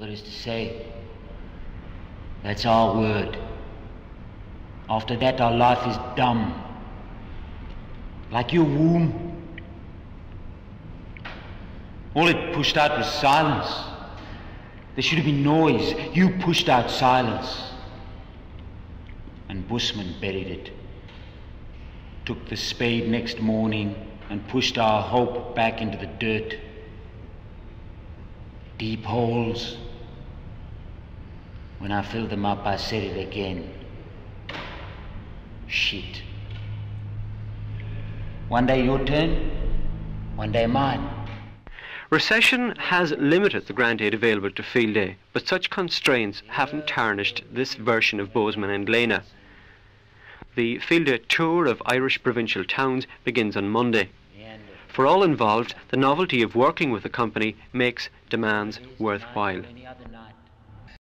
there is to say. That's our word. After that, our life is dumb. Like your womb. All it pushed out was silence. There should have been noise. You pushed out silence. And Boesman buried it. Took the spade next morning and pushed our hope back into the dirt. Deep holes. When I filled them up, I said it again. Shit. One day your turn, one day mine. Recession has limited the grant aid available to Field Day, but such constraints haven't tarnished this version of Boesman and Lena. The Field Day tour of Irish provincial towns begins on Monday. For all involved, the novelty of working with the company makes demands worthwhile.